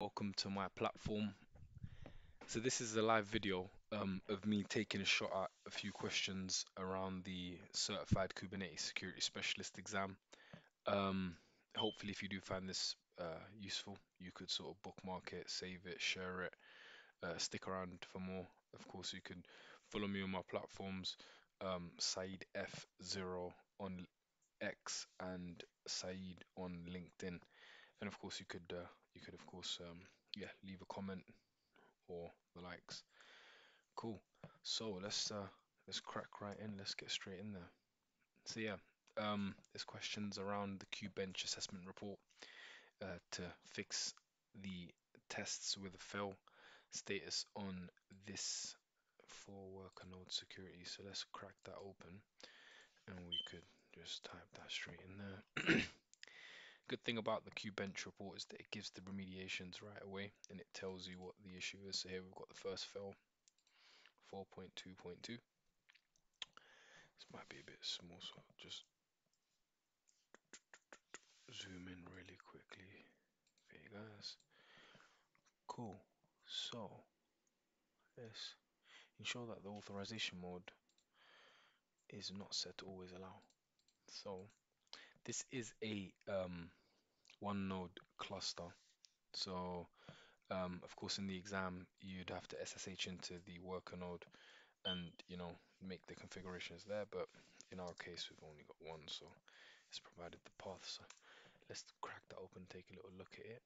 welcome to my platform. So this is a live video um, of me taking a shot at a few questions around the Certified Kubernetes Security Specialist exam. Um, hopefully, if you do find this uh, useful, you could sort of bookmark it, save it, share it, uh, stick around for more. Of course, you can follow me on my platforms, um, Saed F0 on X and Saed on LinkedIn and of course you could uh, you could of course um, yeah leave a comment or the likes. Cool. So let's uh, let's crack right in. Let's get straight in there. So yeah um, there's questions around the Kube-Bench assessment report uh, to fix the tests with a fail status on this for worker node security. So let's crack that open and we could just type that straight in there Good thing about the Kube-Bench report is that it gives the remediations right away and it tells you what the issue is. So here we've got the first fail, 4.2.2. This might be a bit small, so I'll just zoom in really quickly for you guys. Cool. So let's ensure that the authorization mode is not set to always allow. So this is a um, one node cluster. So um, of course in the exam you'd have to SSH into the worker node and you know make the configurations there. But in our case we've only got one so it's provided the path. So let's crack that open take a little look at it.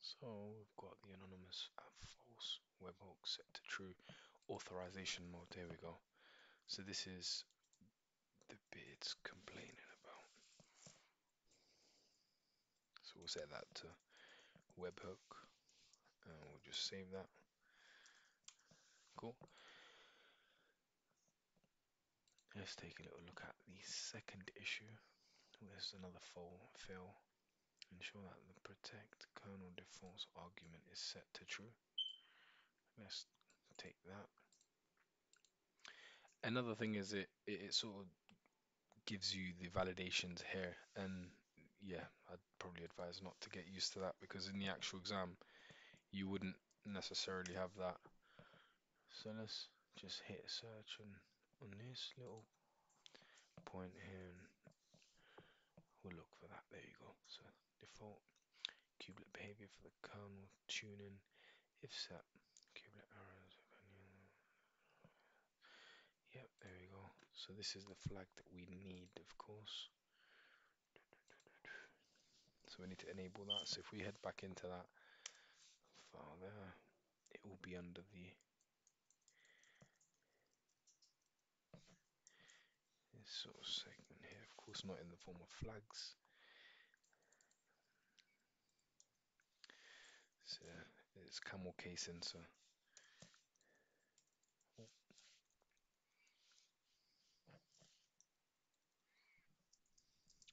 So we've got the anonymous false webhook set to true authorization mode. There we go. So this is the bit it's complaining about so we'll set that to webhook and we'll just save that. Cool. Let's take a little look at the second issue. There's another fail fail. Ensure that the protect kernel defaults argument is set to true. Let's take that. Another thing is it, it, it sort of gives you the validations here and yeah I'd probably advise not to get used to that because in the actual exam you wouldn't necessarily have that. So let's just hit search and on this little point here and we'll look for that. There you go. So default kubelet behavior for the kernel tuning. If set kubelet errors Yep, there we go. So this is the flag that we need, of course. So we need to enable that. So if we head back into that file there, it will be under the this sort of segment here. Of course, not in the form of flags. So it's camel casing, so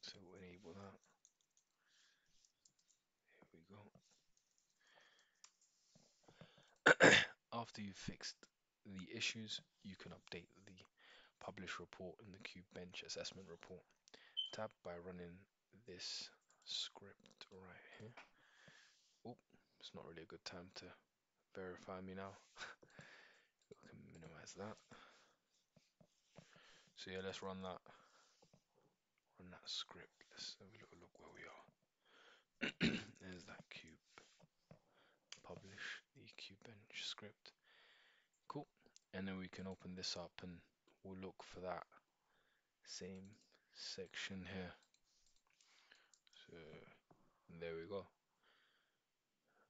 So we'll enable that. Here we go. After you've fixed the issues, you can update the publish report in the Kube-Bench assessment report tab by running this script right here. Oh, it's not really a good time to verify me now. we can minimize that. So yeah, let's run that run that script. Let's have a little look where we are. There's that cube. Publish the Kube-Bench script. Cool. And then we can open this up and we'll look for that same section here. So there we go.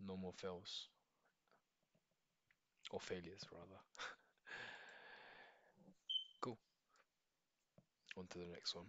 No more fails. Or failures rather. cool. On to the next one.